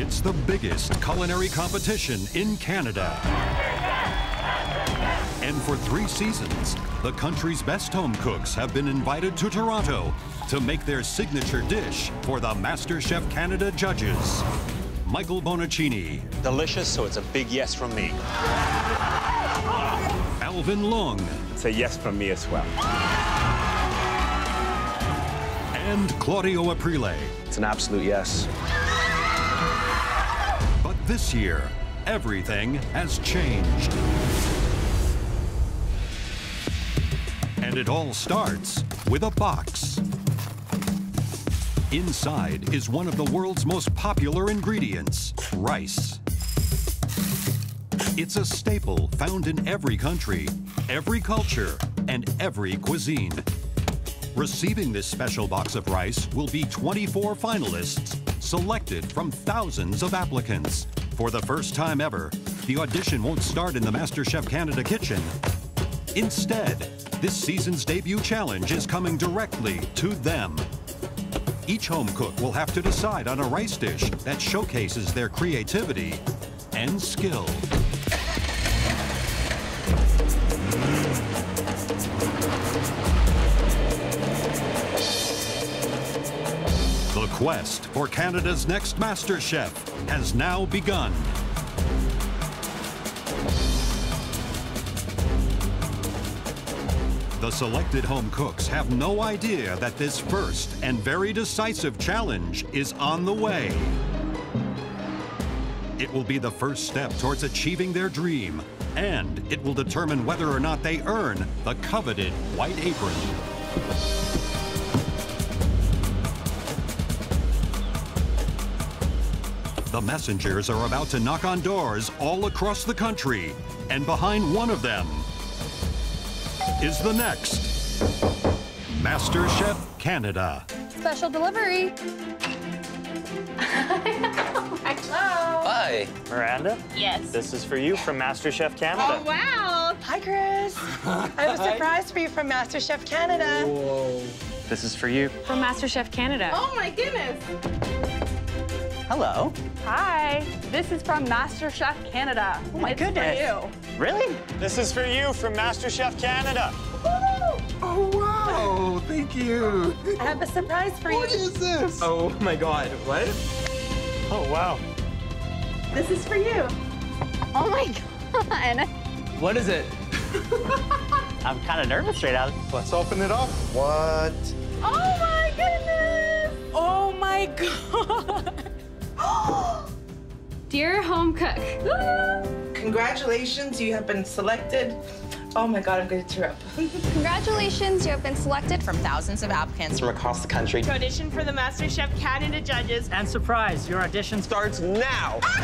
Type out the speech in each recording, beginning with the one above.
It's the biggest culinary competition in Canada. And for three seasons, the country's best home cooks have been invited to Toronto to make their signature dish for the MasterChef Canada judges. Michael Bonacini, Delicious, so it's a big yes from me. Alvin Leung, It's a yes from me as well. and Claudio Aprile. It's an absolute yes. This year, everything has changed. And it all starts with a box. Inside is one of the world's most popular ingredients rice. It's a staple found in every country, every culture, and every cuisine. Receiving this special box of rice will be 24 finalists selected from thousands of applicants. For the first time ever, the audition won't start in the MasterChef Canada kitchen. Instead, this season's debut challenge is coming directly to them. Each home cook will have to decide on a rice dish that showcases their creativity and skill. The quest for Canada's next Master Chef has now begun. The selected home cooks have no idea that this first and very decisive challenge is on the way. It will be the first step towards achieving their dream, and it will determine whether or not they earn the coveted white apron. The messengers are about to knock on doors all across the country, and behind one of them is the next Master Chef Canada. Special delivery. Hello. Hi. Miranda, Yes. this is for you from MasterChef Canada. Oh, wow. Hi, Chris. I have a surprise for you from MasterChef Canada. Whoa. This is for you. From MasterChef Canada. Oh my goodness! Hello. Hi, this is from MasterChef Canada. Oh my it's goodness. For you. Really? This is for you from MasterChef Canada. Oh, wow. Thank you. I have a surprise for you. What is this? Oh my god. What? Oh, wow. This is for you. Oh my god. What is it? I'm kind of nervous right now. Let's open it up. What? Oh my goodness! Oh my god. Dear home cook. Congratulations, you have been selected. Oh my god, I'm going to tear up. Congratulations, you have been selected from thousands of applicants From across the country. To audition for the MasterChef Canada judges. And surprise, your audition starts Now.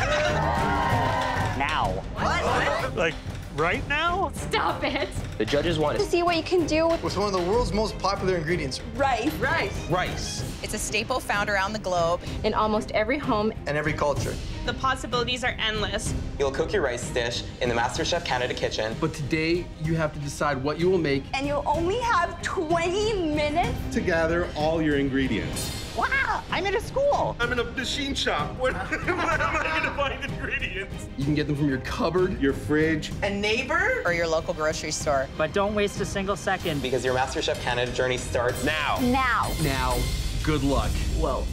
now. What? Like, right now? Stop it. The judges want To see what you can do with With one of the world's most popular ingredients Rice. Rice. rice. It's a staple found around the globe. in almost every home. and every culture. The possibilities are endless. You'll cook your rice dish in the MasterChef Canada kitchen. But today, you have to decide what you will make And you'll only have 20 minutes? To gather all your ingredients. Wow, I'm at a school. I'm in a machine shop. Where, where am I going to find ingredients? You can get them from your cupboard. Your fridge. A neighbor? Or your local grocery store. But don't waste a single second. Because your MasterChef Canada journey starts now. Now. Now, good luck. Well.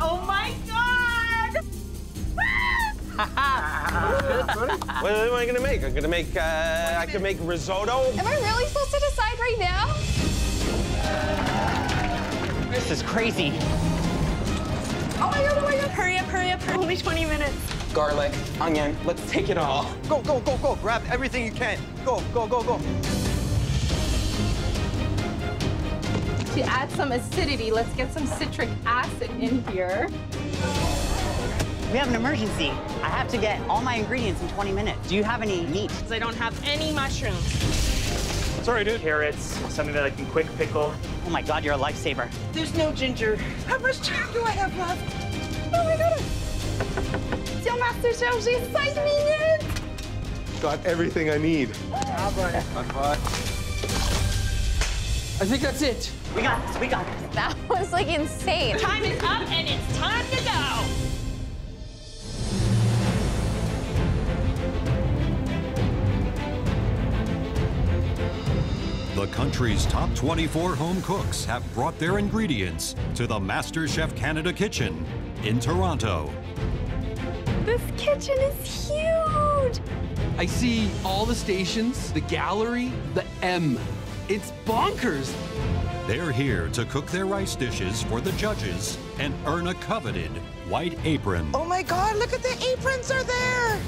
Oh my god! What am I gonna make? I'm gonna make, uh, I can make risotto. Am I really supposed to decide right now? This is crazy. Oh my god, oh my god. Hurry up, hurry up. Only 20 minutes. Garlic, onion, let's take it all. Go, go, go, go. Grab everything you can. Go, go, go, go. To add some acidity, let's get some citric acid in here. We have an emergency. I have to get all my ingredients in 20 minutes. Do you have any meat? Because I don't have any mushrooms. Sorry, dude. Carrots, something that I can quick pickle. Oh my God, you're a lifesaver. There's no ginger. How much time do I have left? Oh my god. Still MasterChef, j'ai 5 minutes. Got everything I need. Oh. I think that's it. We got this. We got this. That was like insane. Time is up and it's time to go. The country's top 24 home cooks have brought their ingredients to the MasterChef Canada kitchen in Toronto. This kitchen is huge. I see all the stations, the gallery, the M. It's bonkers. They're here to cook their rice dishes for the judges and earn a coveted white apron. Oh my God, look at the aprons are there.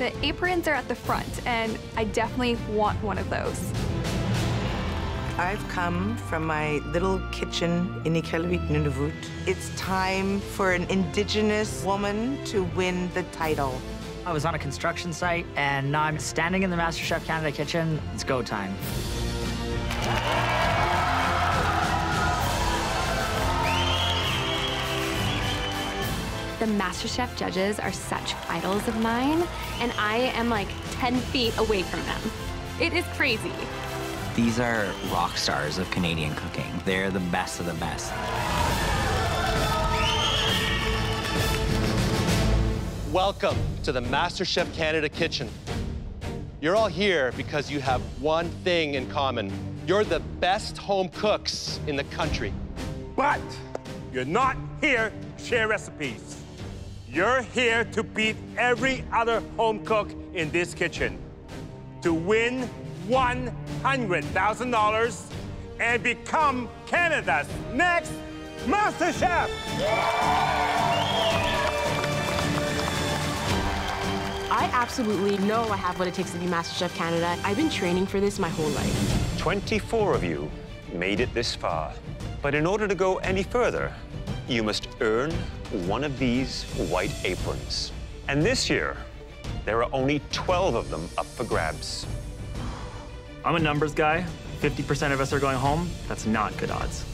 The aprons are at the front, and I definitely want one of those. I've come from my little kitchen in Iqaluit, Nunavut. It's time for an Indigenous woman to win the title. I was on a construction site, and now I'm standing in the MasterChef Canada kitchen. It's go time. The MasterChef judges are such idols of mine, and I am like 10 feet away from them. It is crazy. These are rock stars of Canadian cooking. They're the best of the best. Welcome to the MasterChef Canada kitchen. You're all here because you have one thing in common. You're the best home cooks in the country. But you're not here to share recipes. You're here to beat every other home cook in this kitchen. To win $100,000 and become Canada's next Master Chef. I absolutely know I have what it takes to be Master Chef Canada. I've been training for this my whole life. 24 of you made it this far. But in order to go any further, you must earn one of these white aprons. And this year, there are only 12 of them up for grabs. I'm a numbers guy. 50% of us are going home. That's not good odds.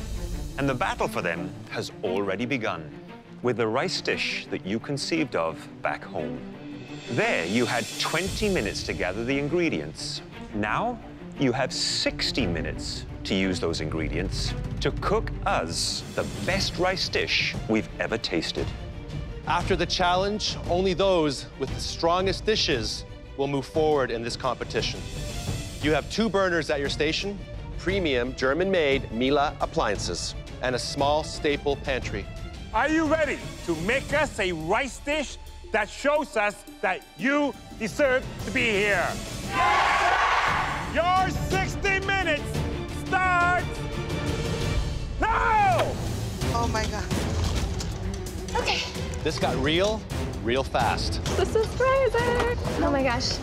And the battle for them has already begun with the rice dish that you conceived of back home. There, you had 20 minutes to gather the ingredients. Now, you have 60 minutes to use those ingredients to cook us the best rice dish we've ever tasted. After the challenge, only those with the strongest dishes will move forward in this competition. You have two burners at your station, premium German-made Miele appliances, and a small staple pantry. Are you ready to make us a rice dish that shows us that you deserve to be here? Yes! Your 60 minutes starts now! Oh my God. Okay. This got real, real fast. This is crazy. Oh my gosh.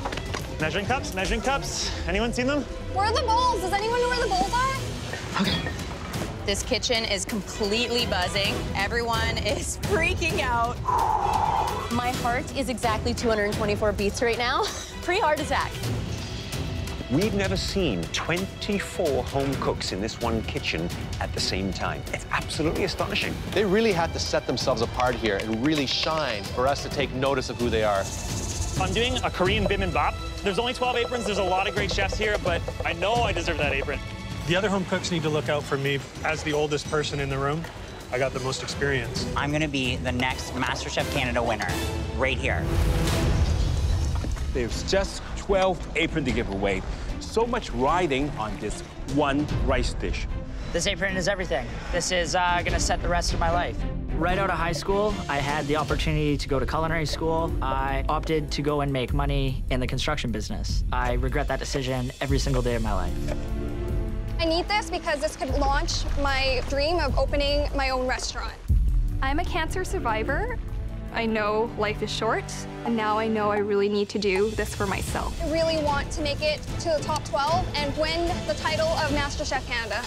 Measuring cups, measuring cups. Anyone seen them? Where are the bowls? Does anyone know where the bowls are? OK. This kitchen is completely buzzing. Everyone is freaking out. My heart is exactly 224 beats right now. Pre-heart attack. We've never seen 24 home cooks in this one kitchen at the same time. It's absolutely astonishing. They really had to set themselves apart here and really shine for us to take notice of who they are. I'm doing a Korean bibimbap. There's only 12 aprons. There's a lot of great chefs here, but I know I deserve that apron. The other home cooks need to look out for me as the oldest person in the room. I got the most experience. I'm gonna be the next MasterChef Canada winner, right here. There's just 12 apron to give away. So much riding on this one rice dish. This apron is everything. This is uh, gonna set the rest of my life. Right out of high school, I had the opportunity to go to culinary school. I opted to go and make money in the construction business. I regret that decision every single day of my life. I need this because this could launch my dream of opening my own restaurant. I'm a cancer survivor. I know life is short, and now I know I really need to do this for myself. I really want to make it to the top 12 and win the title of MasterChef Canada.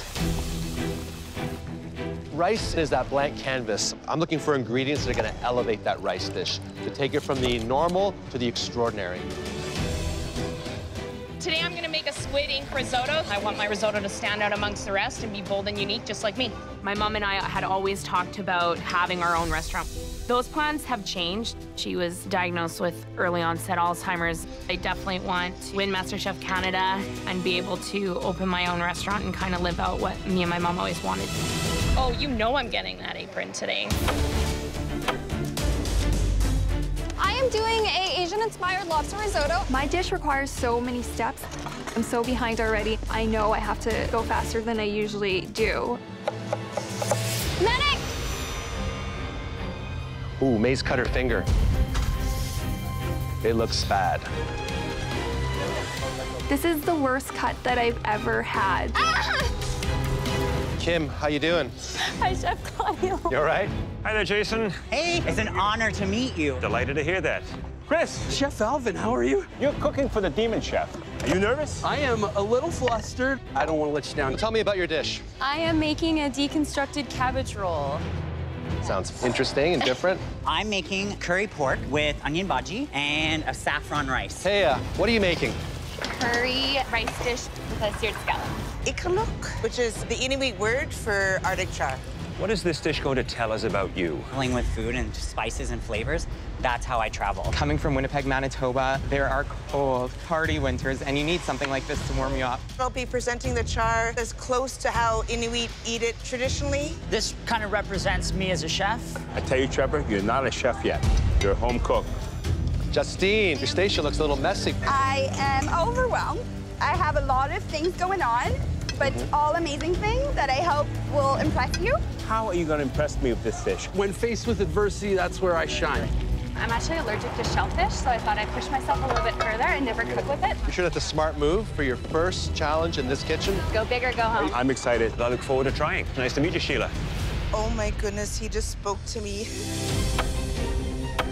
Rice is that blank canvas. I'm looking for ingredients that are gonna elevate that rice dish, to take it from the normal to the extraordinary. Today I'm gonna make a squid ink risotto. I want my risotto to stand out amongst the rest and be bold and unique, just like me. My mom and I had always talked about having our own restaurant. Those plans have changed. She was diagnosed with early onset Alzheimer's. I definitely want to win MasterChef Canada and be able to open my own restaurant and kind of live out what me and my mom always wanted. Oh, you know I'm getting that apron today. I am doing a Asian-inspired lobster risotto. My dish requires so many steps, I'm so behind already. I know I have to go faster than I usually do. Medic! Ooh, Mai's cut her finger. It looks bad. This is the worst cut that I've ever had. Ah! Kim, how you doing? Hi, Chef Claudio. You all right? Hi there, Jason. Hey, it's an honor to meet you. Delighted to hear that. Chris, Chef Alvin, how are you? You're cooking for the Demon Chef. Are you nervous? I am a little flustered. I don't want to let you down. Tell me about your dish. I am making a deconstructed cabbage roll. Sounds interesting and different. I'm making curry pork with onion bhaji and a saffron rice. Hey, uh, what are you making? Curry rice dish with a seared scallop. Iqaluk, which is the Inuit word for Arctic char. What is this dish going to tell us about you? Dealing with food and spices and flavors, that's how I travel. Coming from Winnipeg, Manitoba, there are cold, hardy winters, and you need something like this to warm you up. I'll be presenting the char as close to how Inuit eat it traditionally. This kind of represents me as a chef. I tell you, Trevor, you're not a chef yet. You're a home cook. Justine, your station looks a little messy. I am overwhelmed. I have a lot of things going on, but mm-hmm. all amazing things that I hope will impress you. How are you going to impress me with this dish? When faced with adversity, that's where I shine. I'm actually allergic to shellfish, so I thought I'd push myself a little bit further and never cook with it. You sure that's a smart move for your first challenge in this kitchen? Go big or go home. I'm excited. I look forward to trying. Nice to meet you, Sheila. Oh my goodness, he just spoke to me.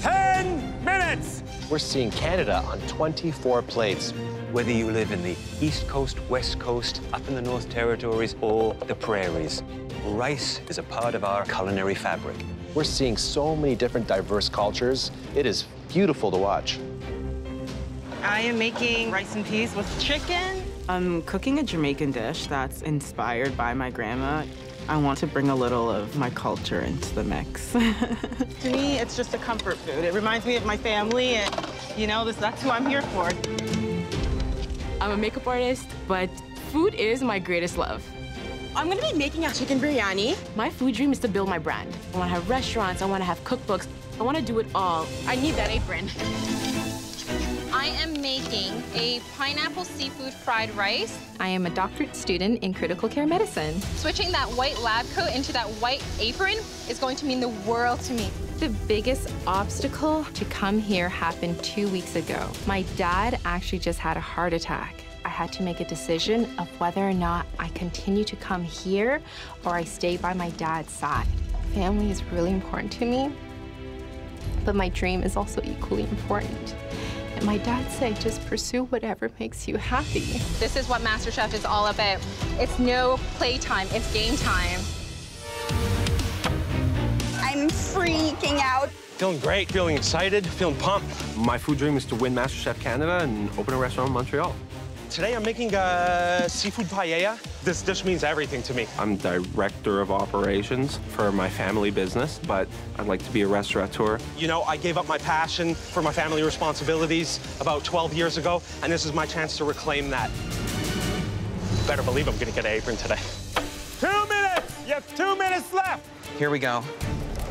10 minutes! We're seeing Canada on 24 plates. Whether you live in the East Coast, West Coast, up in the North Territories, or the prairies, rice is a part of our culinary fabric. We're seeing so many different diverse cultures. It is beautiful to watch. I am making rice and peas with chicken. I'm cooking a Jamaican dish that's inspired by my grandma. I want to bring a little of my culture into the mix. to me, it's just a comfort food. It reminds me of my family, and you know, this, that's who I'm here for. I'm a makeup artist, but food is my greatest love. I'm gonna be making a chicken biryani. My food dream is to build my brand. I wanna have restaurants, I wanna have cookbooks, I wanna do it all. I need that apron. I am making a pineapple seafood fried rice. I am a doctorate student in critical care medicine. Switching that white lab coat into that white apron is going to mean the world to me. The biggest obstacle to come here happened two weeks ago. My dad actually just had a heart attack. I had to make a decision of whether or not I continue to come here or I stay by my dad's side. Family is really important to me, but my dream is also equally important. And my dad said, just pursue whatever makes you happy. This is what MasterChef is all about. It's no playtime, it's game time. I'm freaking out. Feeling great, feeling excited, feeling pumped. My food dream is to win MasterChef Canada and open a restaurant in Montreal. Today I'm making a seafood paella. This dish means everything to me. I'm director of operations for my family business, but I'd like to be a restaurateur. You know, I gave up my passion for my family responsibilities about 12 years ago, and this is my chance to reclaim that. Better believe I'm gonna get an apron today. Two minutes! You have two minutes left! Here we go.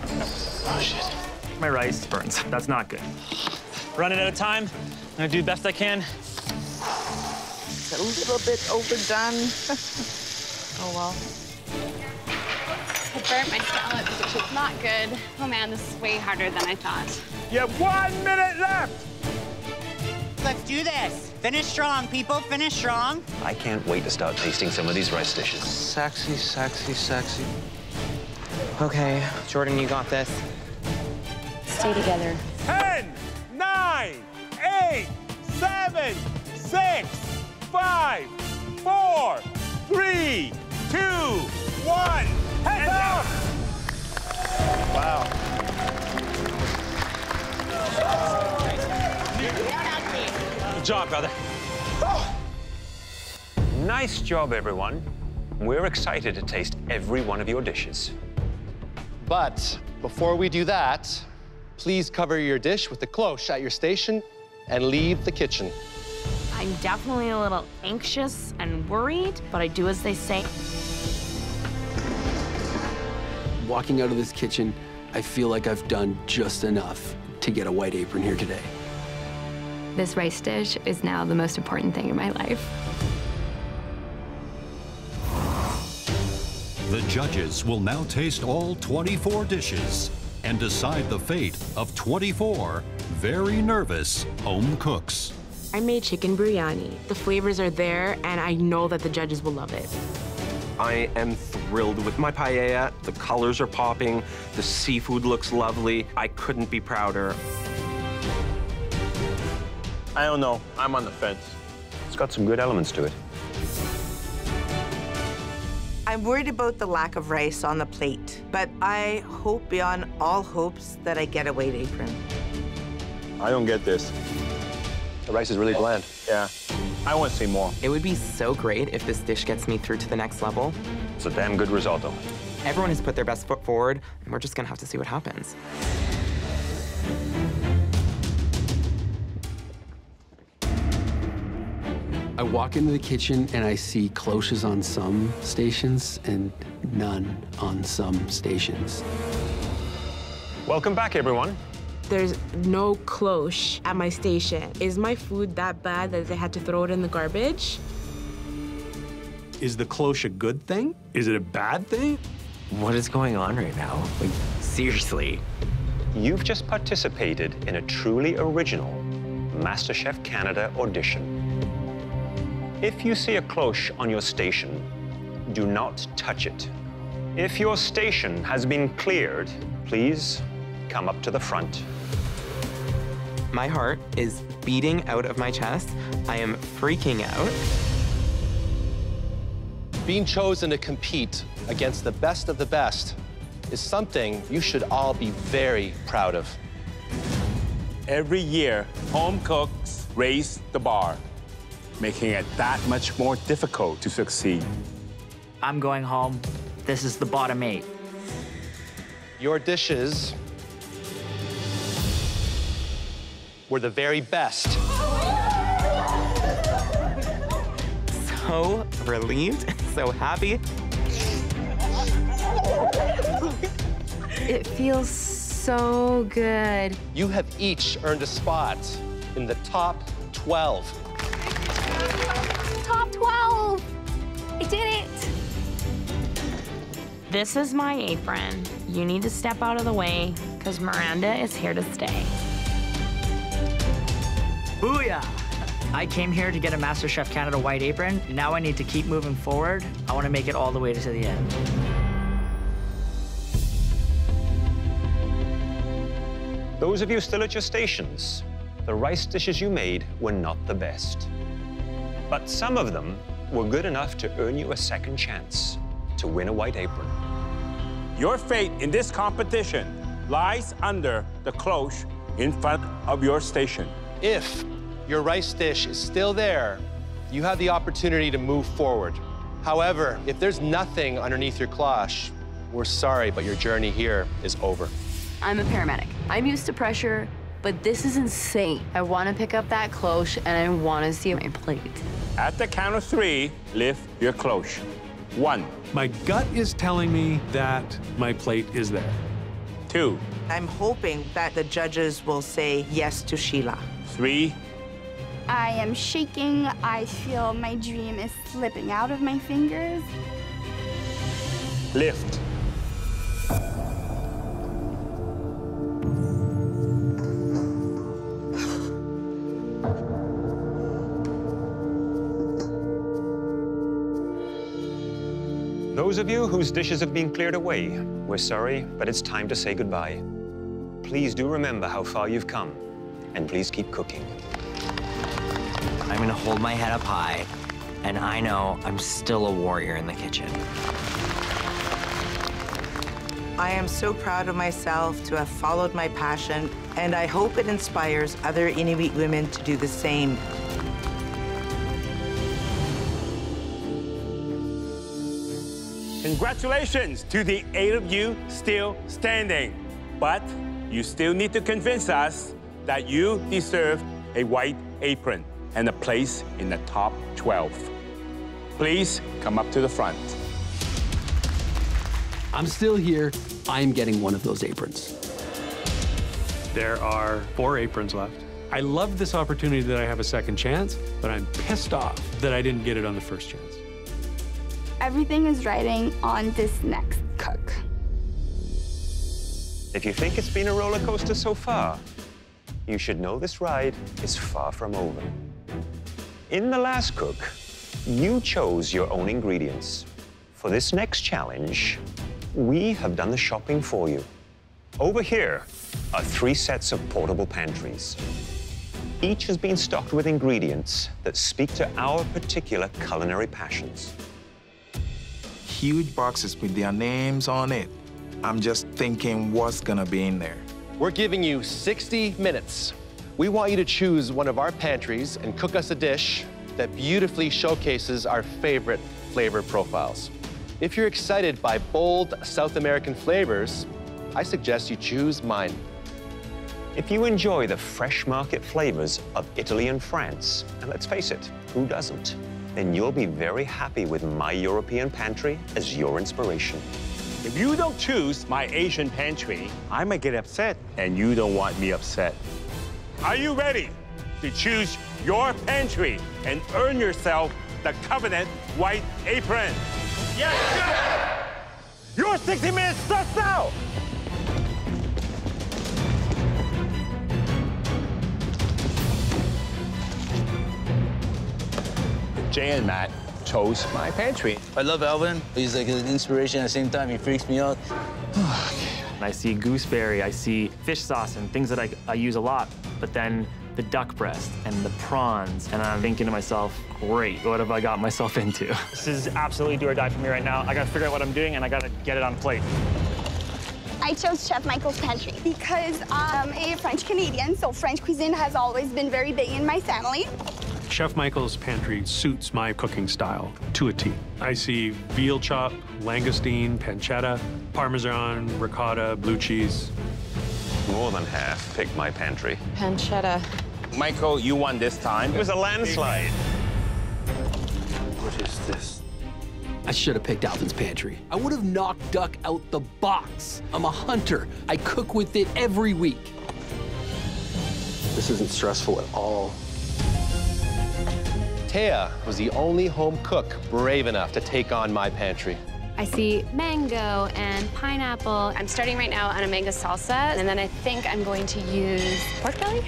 Oh, shit. My rice burns. That's not good. Running out of time. I'm gonna do the best I can. It's a little bit overdone. oh well. I burnt my scallop, which is not good. Oh man, this is way harder than I thought. You have one minute left! Let's do this. Finish strong, people. Finish strong. I can't wait to start tasting some of these rice dishes. Sexy, sexy, sexy. Okay, Jordan, you got this. Stay together. 10, 9, 8, 7, 6, 5, 4, 3, 2, 1. Heads up! Wow. Good job, brother. Nice job, everyone. We're excited to taste every one of your dishes. But before we do that, please cover your dish with the cloche at your station and leave the kitchen. I'm definitely a little anxious and worried, but I do as they say. Walking out of this kitchen, I feel like I've done just enough to get a white apron here today. This rice dish is now the most important thing in my life. The judges will now taste all 24 dishes and decide the fate of 24 very nervous home cooks. I made chicken biryani. The flavors are there, and I know that the judges will love it. I am thrilled with my paella. The colors are popping. The seafood looks lovely. I couldn't be prouder. I don't know. I'm on the fence. It's got some good elements to it. I'm worried about the lack of rice on the plate, but I hope beyond all hopes that I get a white apron. I don't get this. The rice is really bland. Yeah. I want to see more. It would be so great if this dish gets me through to the next level. It's a damn good risotto. Everyone has put their best foot forward, and we're just gonna have to see what happens. I walk into the kitchen and I see cloches on some stations and none on some stations. Welcome back, everyone. There's no cloche at my station. Is my food that bad that they had to throw it in the garbage? Is the cloche a good thing? Is it a bad thing? What is going on right now? Like, seriously. You've just participated in a truly original MasterChef Canada audition. If you see a cloche on your station, do not touch it. If your station has been cleared, please come up to the front. My heart is beating out of my chest. I am freaking out. Being chosen to compete against the best of the best is something you should all be very proud of. Every year, home cooks raise the bar, making it that much more difficult to succeed. I'm going home. This is the bottom eight. Your dishes were the very best. So relieved, so happy. It feels so good. You have each earned a spot in the top 12. This is my apron. You need to step out of the way because Miranda is here to stay. Booyah! I came here to get a MasterChef Canada white apron. Now I need to keep moving forward. I want to make it all the way to the end. Those of you still at your stations, the rice dishes you made were not the best. But some of them were good enough to earn you a second chance to win a white apron. Your fate in this competition lies under the cloche in front of your station. If your rice dish is still there, you have the opportunity to move forward. However, if there's nothing underneath your cloche, we're sorry, but your journey here is over. I'm a paramedic. I'm used to pressure, but this is insane. I want to pick up that cloche and I want to see my plate. At the count of three, lift your cloche. One. My gut is telling me that my plate is there. Two. I'm hoping that the judges will say yes to Sheila. Three. I am shaking. I feel my dream is slipping out of my fingers. Lift. Those of you whose dishes have been cleared away, we're sorry, but it's time to say goodbye. Please do remember how far you've come, and please keep cooking. I'm gonna hold my head up high, and I know I'm still a warrior in the kitchen. I am so proud of myself to have followed my passion, and I hope it inspires other Inuit women to do the same. Congratulations to the eight of you still standing. But you still need to convince us that you deserve a white apron and a place in the top 12. Please come up to the front. I'm still here. I'm getting one of those aprons. There are four aprons left. I love this opportunity that I have a second chance, but I'm pissed off that I didn't get it on the first chance. Everything is riding on this next cook. If you think it's been a roller coaster so far, you should know this ride is far from over. In the last cook, you chose your own ingredients. For this next challenge, we have done the shopping for you. Over here are three sets of portable pantries. Each has been stocked with ingredients that speak to our particular culinary passions. Huge boxes with their names on it. I'm just thinking what's gonna be in there. We're giving you 60 minutes. We want you to choose one of our pantries and cook us a dish that beautifully showcases our favorite flavor profiles. If you're excited by bold South American flavors, I suggest you choose mine. If you enjoy the fresh market flavors of Italy and France, and let's face it, who doesn't? Then you'll be very happy with my European pantry as your inspiration. If you don't choose my Asian pantry, I might get upset, and you don't want me upset. Are you ready to choose your pantry and earn yourself the Covenant White Apron? Yes, sir! Your 60 minutes starts now! Jay and Matt chose my pantry. I love Alvin. He's like an inspiration at the same time. He freaks me out. I see gooseberry, I see fish sauce and things that I, I use a lot, but then the duck breast and the prawns, and I'm thinking to myself, great, what have I got myself into? This is absolutely do or die for me right now. I gotta figure out what I'm doing and I gotta get it on a plate. I chose Chef Michael's Pantry because I'm a French Canadian, so French cuisine has always been very big in my family. Chef Michael's pantry suits my cooking style to a T. I see veal chop, langoustine, pancetta, parmesan, ricotta, blue cheese. More than half picked my pantry. Pancetta. Michael, you won this time. It was a landslide. What is this? I should have picked Alvin's pantry. I would have knocked duck out the box. I'm a hunter. I cook with it every week. This isn't stressful at all. Thea was the only home cook brave enough to take on my pantry. I see mango and pineapple. I'm starting right now on a mango salsa, and then I think I'm going to use pork belly.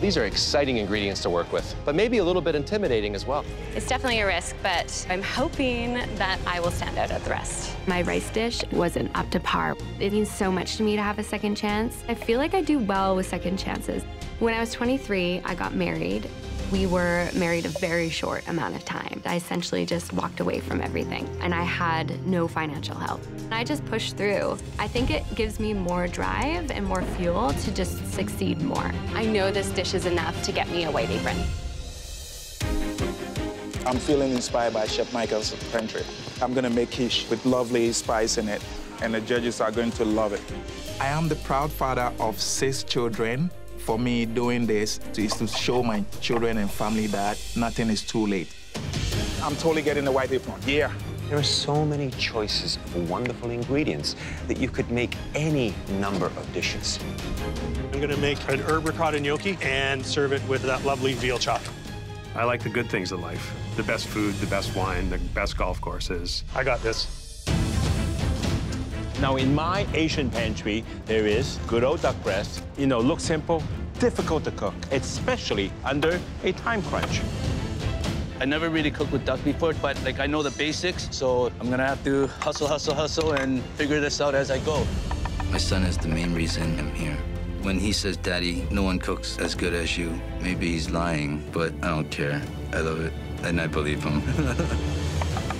These are exciting ingredients to work with, but maybe a little bit intimidating as well. It's definitely a risk, but I'm hoping that I will stand out at the rest. My rice dish wasn't up to par. It means so much to me to have a second chance. I feel like I do well with second chances. When I was 23, I got married. We were married a very short amount of time. I essentially just walked away from everything, and I had no financial help. I just pushed through. I think it gives me more drive and more fuel to just succeed more. I know this dish is enough to get me a white apron. I'm feeling inspired by Chef Michael's pantry. I'm gonna make quiche with lovely spice in it, and the judges are going to love it. I am the proud father of six children. For me, doing this is to show my children and family that nothing is too late. I'm totally getting the white apron. Yeah. There are so many choices of wonderful ingredients that you could make any number of dishes. I'm gonna make an herb ricotta gnocchi and serve it with that lovely veal chop. I like the good things in life. The best food, the best wine, the best golf courses. I got this. Now, in my Asian pantry, there is good old duck breast. You know, looks simple, difficult to cook, especially under a time crunch. I never really cooked with duck before, but like I know the basics, so I'm gonna have to hustle, hustle, hustle, and figure this out as I go. My son is the main reason I'm here. When he says, Daddy, no one cooks as good as you, maybe he's lying, but I don't care. I love it, and I believe him.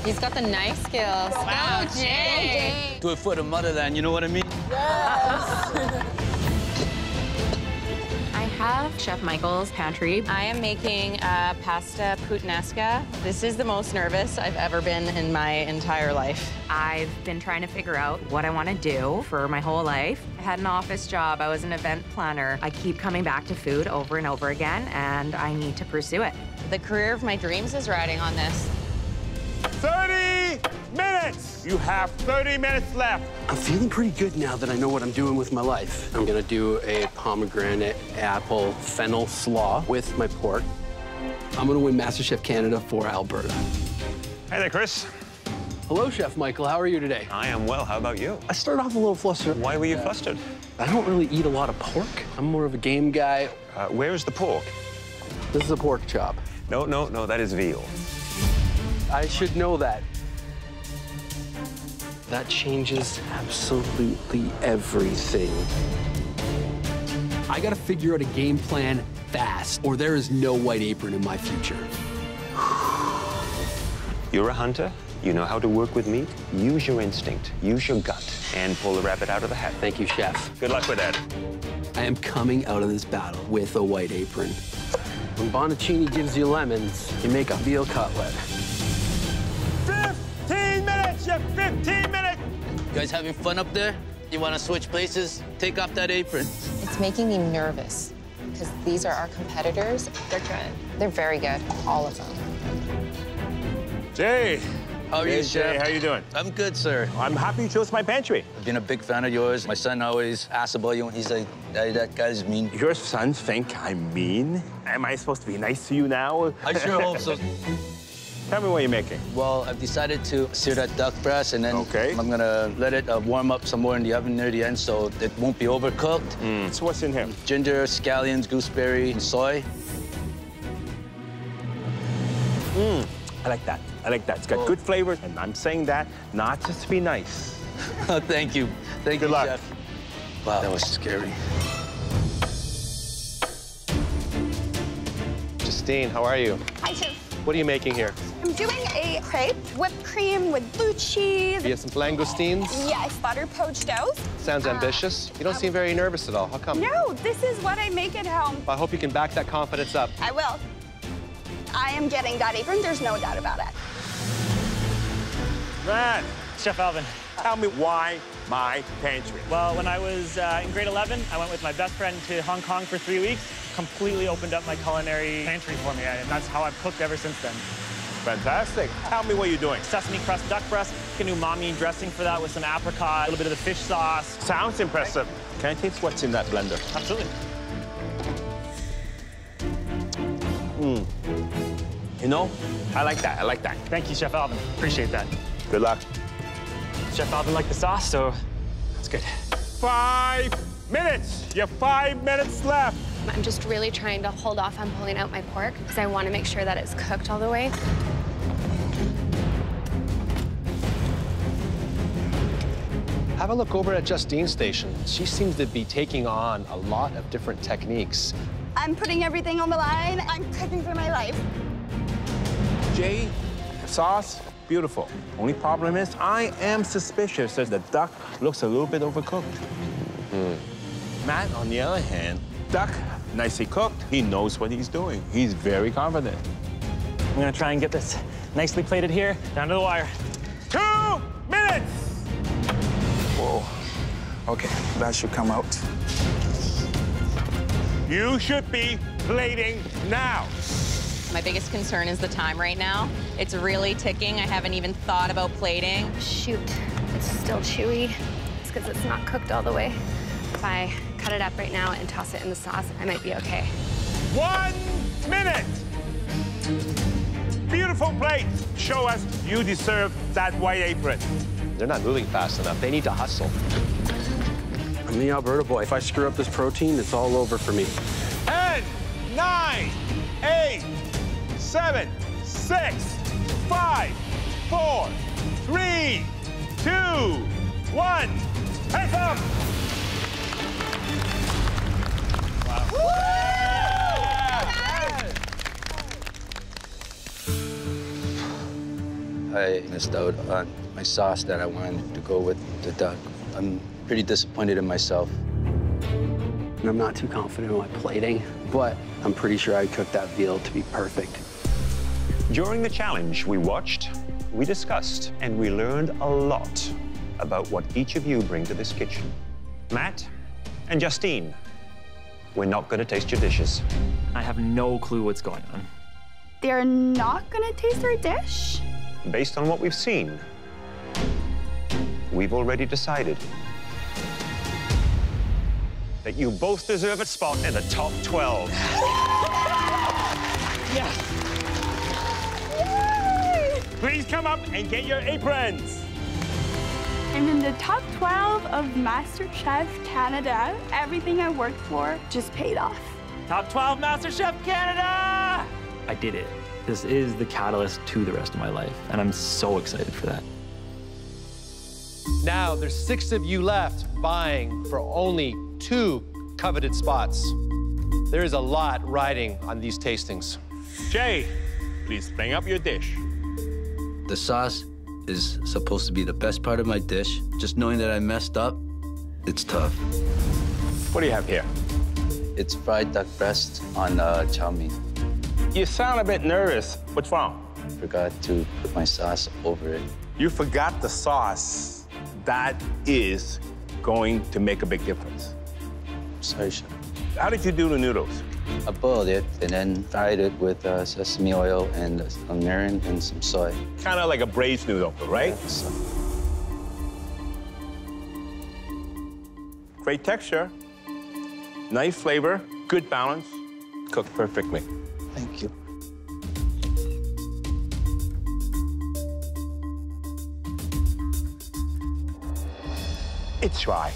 He's got the knife skills. Wow, Jay. Do it for the motherland, you know what I mean? Yes. I have Chef Michael's pantry. I am making uh, pasta puttanesca. This is the most nervous I've ever been in my entire life. I've been trying to figure out what I want to do for my whole life. I had an office job. I was an event planner. I keep coming back to food over and over again, and I need to pursue it. The career of my dreams is riding on this. 30 minutes. You have 30 minutes left. I'm feeling pretty good now that I know what I'm doing with my life. I'm gonna do a pomegranate apple fennel slaw with my pork. I'm gonna win MasterChef Canada for Alberta. Hey there, Chris. Hello, Chef Michael. How are you today? I am well. How about you? I started off a little flustered. Why were you flustered? I don't really eat a lot of pork. I'm more of a game guy. Uh, where is the pork? This is a pork chop. No, no, no, that is veal. I should know that. That changes absolutely everything. I gotta figure out a game plan fast, or there is no white apron in my future. You're a hunter. You know how to work with meat. Use your instinct, use your gut, and pull the rabbit out of the hat. Thank you, Chef. Good luck with that. I am coming out of this battle with a white apron. When Bonacini gives you lemons, you make a veal cutlet. You guys having fun up there? You want to switch places? Take off that apron. It's making me nervous because these are our competitors. They're good. They're very good, all of them. Jay. How are Hey, you, Jay, Chef? how you doing? I'm good, sir. I'm happy you chose my pantry. I've been a big fan of yours. My son always asks about you, and he's like, "Daddy, that guy's mean." Your sons think I'm mean? Am I supposed to be nice to you now? I sure hope so. Tell me what you're making. Well, I've decided to sear that duck breast, and then Okay. I'm gonna let it uh, warm up some more in the oven near the end, so it won't be overcooked. So what's in here? Ginger, scallions, gooseberry, and soy. Mmm, I like that. I like that. It's got good flavors, and I'm saying that not just to be nice. Thank you. Thank Good you, luck. Chef. Wow, that was scary. Justine, how are you? Hi, Chef. What are you making here? I'm doing a crepe, whipped cream with blue cheese. You have some langoustines? Yes, butter poached oats. Sounds ambitious. You don't seem very nervous at all. How come? No, this is what I make at home. I hope you can back that confidence up. I will. I am getting that apron, there's no doubt about it. Matt, Chef Alvin, tell me why my pantry? Well, when I was uh, in grade 11, I went with my best friend to Hong Kong for three weeks. Completely opened up my culinary pantry for me, and that's how I've cooked ever since then. Fantastic. Tell me what you're doing. Sesame crust duck breast, an umami dressing for that with some apricot, a little bit of the fish sauce. Sounds impressive. Can I taste what's in that blender? Absolutely. Mm. You know, I like that. I like that. Thank you, Chef Alvin. Appreciate that. Good luck. Chef Alvin liked the sauce, so that's good. Five minutes. You have five minutes left. I'm just really trying to hold off on pulling out my pork because I want to make sure that it's cooked all the way. Have a look over at Justine's station. She seems to be taking on a lot of different techniques. I'm putting everything on the line. I'm cooking for my life. Jay, sauce, beautiful. Only problem is I am suspicious that the duck looks a little bit overcooked. Hmm. Matt, on the other hand, duck, nicely cooked. He knows what he's doing. He's very confident. I'm gonna try and get this nicely plated here, down to the wire. Two minutes! Whoa. Okay, that should come out. You should be plating now. My biggest concern is the time right now. It's really ticking. I haven't even thought about plating. Shoot, it's still chewy. It's because it's not cooked all the way. If I cut it up right now and toss it in the sauce, I might be okay. One minute! Beautiful plate. Show us you deserve that white apron. They're not moving fast enough. They need to hustle. I'm the Alberta boy. If I screw up this protein, it's all over for me. Ten, nine, eight, seven, six, five, four, three, two, one. Hands up! I missed out uh, on my sauce that I wanted to go with the duck. I'm pretty disappointed in myself. And I'm not too confident in my plating, but I'm pretty sure I cooked that veal to be perfect. During the challenge we watched, we discussed, and we learned a lot about what each of you bring to this kitchen. Matt and Justine, we're not going to taste your dishes. I have no clue what's going on. They're not gonna taste our dish? based on what we've seen, we've already decided that you both deserve a spot in the top 12. Yes! Please come up and get your aprons. I'm in the top 12 of MasterChef Canada. Everything I worked for just paid off. Top 12 MasterChef Canada! I did it. This is the catalyst to the rest of my life, and I'm so excited for that. Now there's six of you left vying for only two coveted spots. There is a lot riding on these tastings. Jay, please bring up your dish. The sauce is supposed to be the best part of my dish. Just knowing that I messed up, it's tough. What do you have here? It's fried duck breast on uh, chow mein. You sound a bit nervous. What's wrong? Forgot to put my sauce over it. You forgot the sauce. That is going to make a big difference. Sorry, chef. How did you do the noodles? I boiled it and then fried it with uh, sesame oil and some mirin and some soy. Kind of like a braised noodle, right? Yeah, so. Great texture, nice flavor, good balance, cooked perfectly. Thank you. It's dry.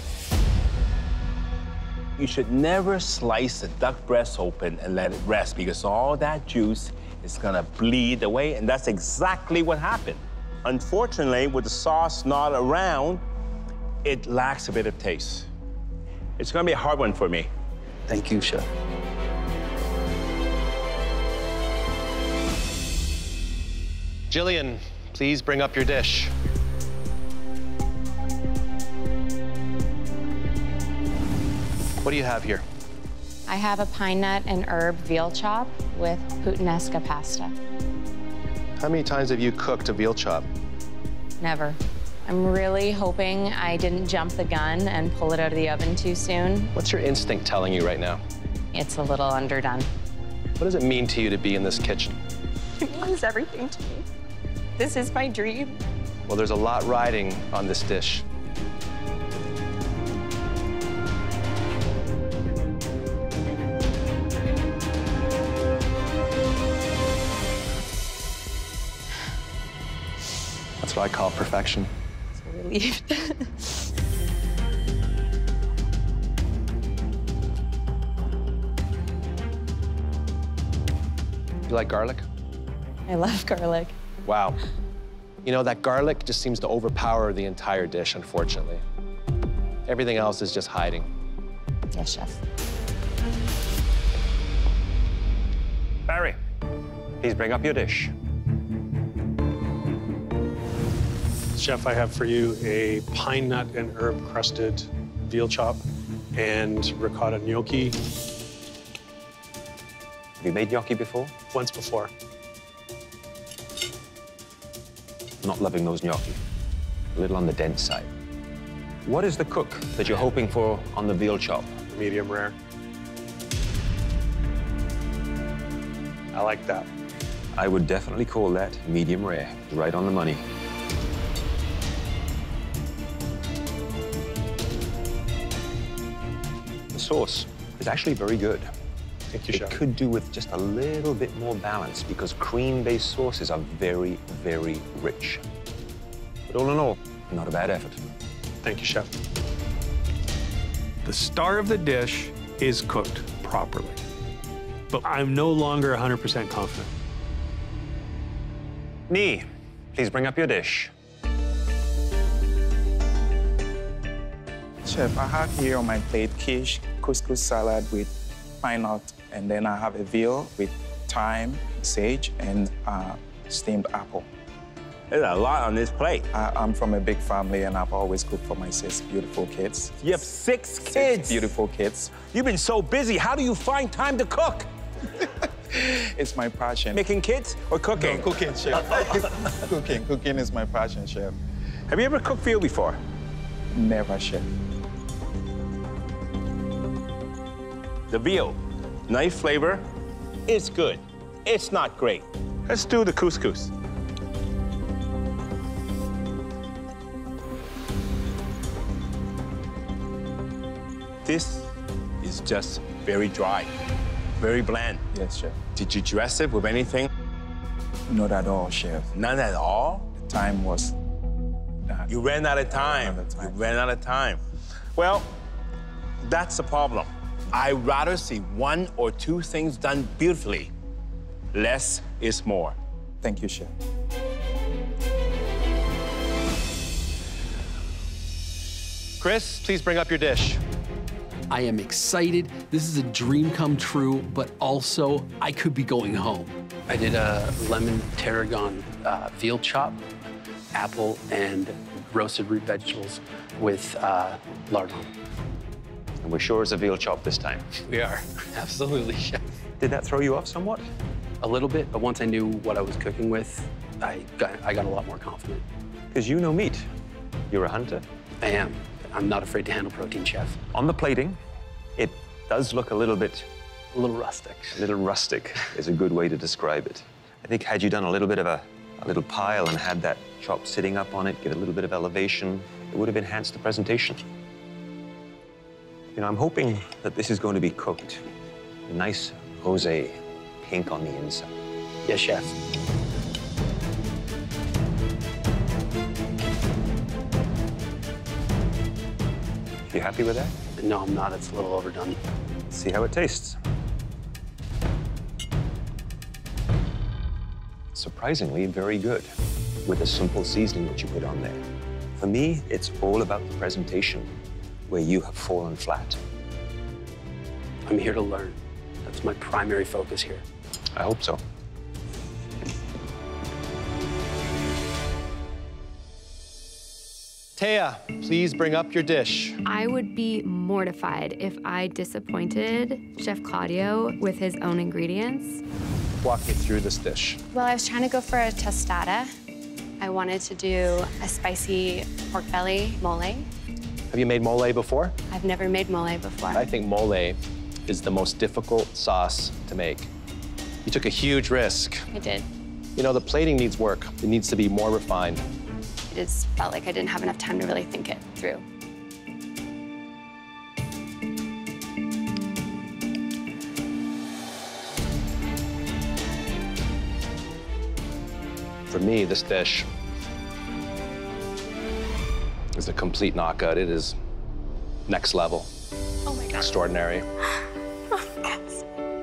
You should never slice the duck breast open and let it rest because all that juice is gonna bleed away, and that's exactly what happened. Unfortunately, with the sauce not around, it lacks a bit of taste. It's gonna be a hard one for me. Thank you, chef. Jillian, please bring up your dish. What do you have here? I have a pine nut and herb veal chop with puttanesca pasta. How many times have you cooked a veal chop? Never. I'm really hoping I didn't jump the gun and pull it out of the oven too soon. What's your instinct telling you right now? It's a little underdone. What does it mean to you to be in this kitchen? It means everything to me. This is my dream. Well, there's a lot riding on this dish. What I call perfection. So relieved. You like garlic? I love garlic. Wow. You know, that garlic just seems to overpower the entire dish, unfortunately. Everything else is just hiding. Yes, chef. Barrie, please bring up your dish. Chef, I have for you a pine nut and herb crusted veal chop and ricotta gnocchi. Have you made gnocchi before? Once before. Not loving those gnocchi. A little on the dense side. What is the cook that you're hoping for on the veal chop? Medium rare. I like that. I would definitely call that medium rare. Right on the money. Sauce is actually very good. Thank you, it Chef. could do with just a little bit more balance because cream-based sauces are very, very rich. But all in all, not a bad effort. Thank you, Chef. The star of the dish is cooked properly, but I'm no longer 100% confident. Nii, please bring up your dish. Chef, I have here on my plate quiche, couscous salad with pine nut, and then I have a veal with thyme, sage, and uh, steamed apple. There's a lot on this plate. I, I'm from a big family, and I've always cooked for my six beautiful kids. You have six Six kids. beautiful kids. You've been so busy. How do you find time to cook? It's my passion. Making kids or cooking? No, cooking, chef. cooking. Cooking is my passion, chef. Have you ever cooked for you before? Never, chef. The veal, nice flavor. It's good. It's not great. Let's do the couscous. This is just very dry, very bland. Yes, chef. Did you dress it with anything? Not at all, chef. None at all? The time was you ran out of time. Ran out of time. You ran out of time. Well, that's the problem. I'd rather see one or two things done beautifully. Less is more. Thank you, chef. Chris, please bring up your dish. I am excited. This is a dream come true, but also I could be going home. I did a lemon tarragon uh, veal chop, apple, and roasted root vegetables with uh, lardon. And we're sure it's a veal chop this time. We are, absolutely, chef. Did that throw you off somewhat? A little bit, but once I knew what I was cooking with, I got, I got a lot more confident. Because you know meat. You're a hunter. I am. I'm not afraid to handle protein, chef. On the plating, it does look a little bit... A little rustic. A little rustic is a good way to describe it. I think had you done a little bit of a, a little pile and had that chop sitting up on it, give it a little bit of elevation, it would have enhanced the presentation. You know, I'm hoping that this is going to be cooked. A nice rosé pink on the inside. Yes, chef. You happy with that? No, I'm not. It's a little overdone. Let's see how it tastes. Surprisingly, very good with the simple seasoning that you put on there. For me, it's all about the presentation, where you have fallen flat. I'm here to learn. That's my primary focus here. I hope so. Thea, please bring up your dish. I would be mortified if I disappointed Chef Claudio with his own ingredients. Walk me through this dish. Well, I was trying to go for a tostada. I wanted to do a spicy pork belly mole. Have you made mole before? I've never made mole before. I think mole is the most difficult sauce to make. You took a huge risk. I did. You know, the plating needs work. It needs to be more refined. It just felt like I didn't have enough time to really think it through. For me, this dish is a complete knockout. It is next level. Oh my God. Extraordinary.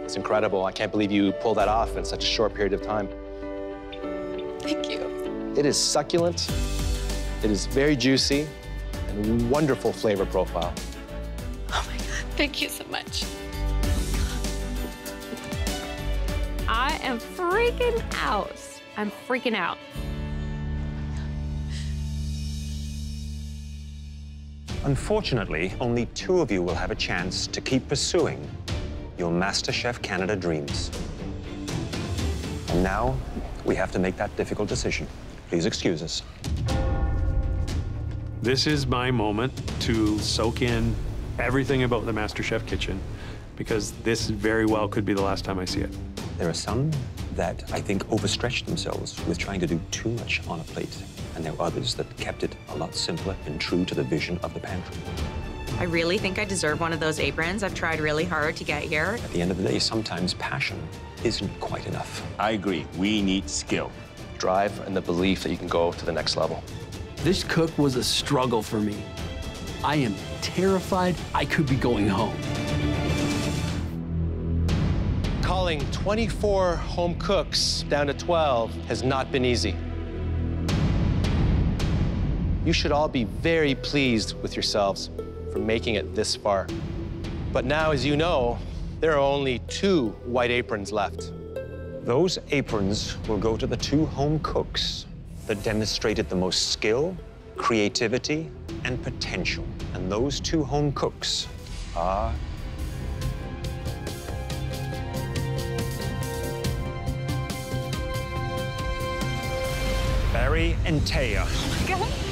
It's incredible. I can't believe you pulled that off in such a short period of time. Thank you. It is succulent. It is very juicy and wonderful flavor profile. Oh my God. Thank you so much. I am freaking out. I'm freaking out. Unfortunately, only two of you will have a chance to keep pursuing your MasterChef Canada dreams. And now, we have to make that difficult decision. Please excuse us. This is my moment to soak in everything about the MasterChef kitchen because this very well could be the last time I see it. There are some that I think overstretched themselves with trying to do too much on a plate. And there are others that kept it a lot simpler and true to the vision of the pantry. I really think I deserve one of those aprons. I've tried really hard to get here. At the end of the day, sometimes passion isn't quite enough. I agree. We need skill. Drive and the belief that you can go to the next level. This cook was a struggle for me. I am terrified I could be going home. Calling 24 home cooks down to 12 has not been easy. You should all be very pleased with yourselves for making it this far. But now, as you know, there are only two white aprons left. Those aprons will go to the two home cooks that demonstrated the most skill, creativity, and potential. And those two home cooks are Barrie and Thea. Oh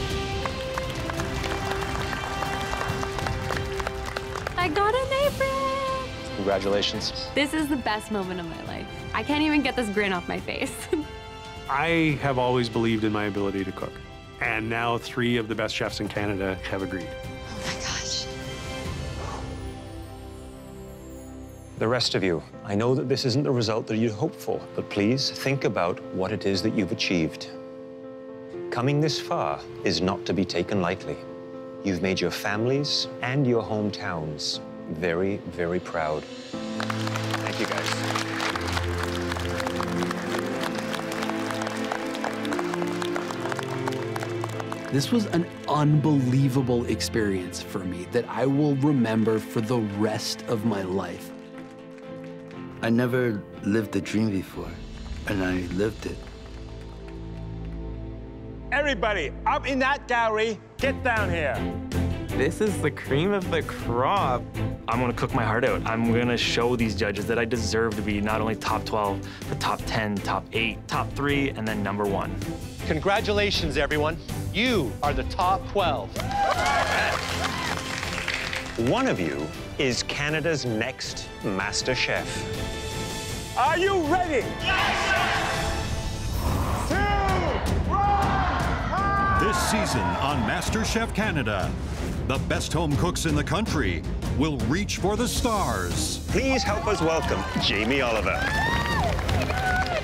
I got an apron. Congratulations. This is the best moment of my life. I can't even get this grin off my face. I have always believed in my ability to cook. And now three of the best chefs in Canada have agreed. Oh my gosh. The rest of you, I know that this isn't the result that you'd hoped for, but please think about what it is that you've achieved. Coming this far is not to be taken lightly. You've made your families and your hometowns very, very proud. Thank you, guys. This was an unbelievable experience for me that I will remember for the rest of my life. I never lived the dream before, and I lived it. Everybody, up in that gallery, get down here. This is the cream of the crop. I'm gonna cook my heart out. I'm gonna show these judges that I deserve to be not only top 12, but top 10, top eight, top three, and then number one. Congratulations, everyone. You are the top 12. One of you is Canada's next Master Chef. Are you ready? This season on MasterChef Canada, the best home cooks in the country will reach for the stars. Please help us welcome Jamie Oliver.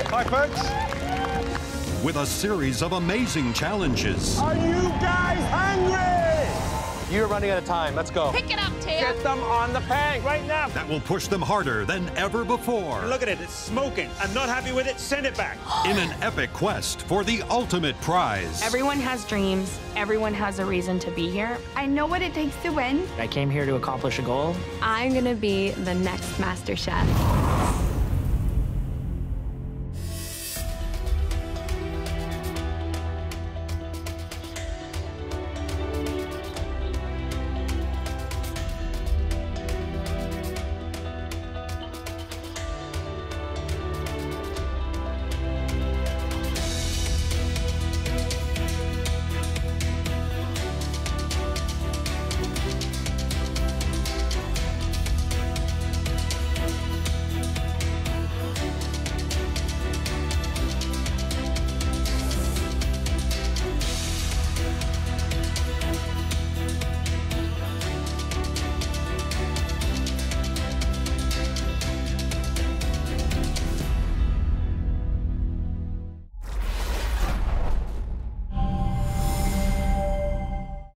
Hi, folks. With a series of amazing challenges. Are you guys hungry? You're running out of time. Let's go. Pick it up, Tim. Get them on the pan right now. That will push them harder than ever before. Look at it, it's smoking. I'm not happy with it, send it back. In an epic quest for the ultimate prize. Everyone has dreams. Everyone has a reason to be here. I know what it takes to win. I came here to accomplish a goal. I'm gonna be the next Master Chef.